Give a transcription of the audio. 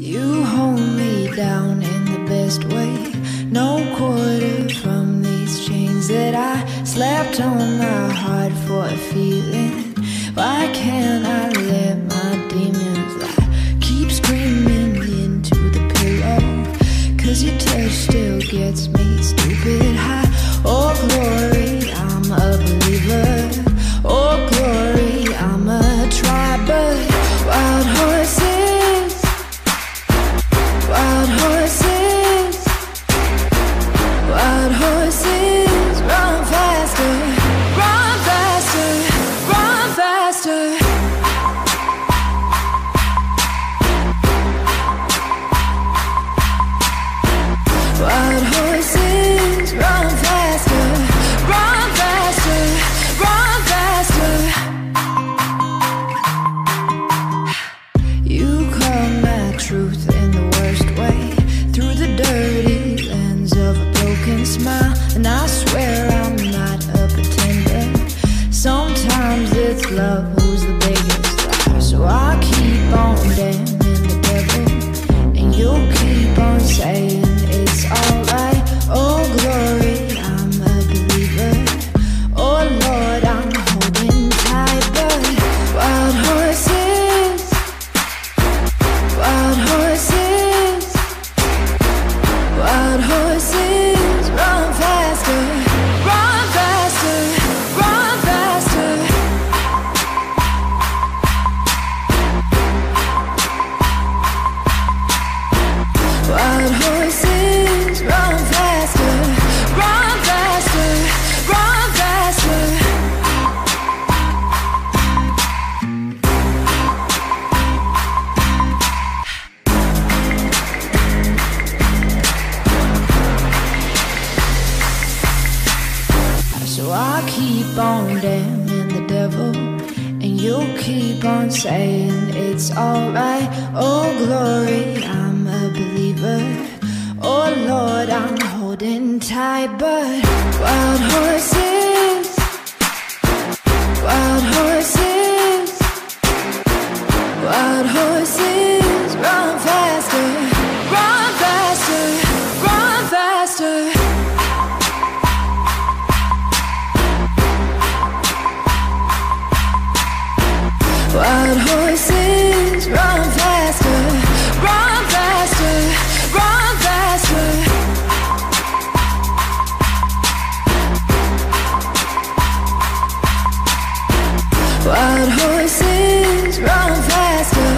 You hold me down in the best way. No quarter from these chains that I slapped on my heart for a feeling. Why can't I Wild horses run faster, run faster, run faster. You my truth in the worst way through the dirty lens of a broken smile, and I swear So I keep on damning the devil, and you keep on saying it's alright. Oh, glory, I'm a believer. Oh, Lord, I'm holding tight, but wild horses, Wild horses run faster, run faster, run faster. Wild horses run faster,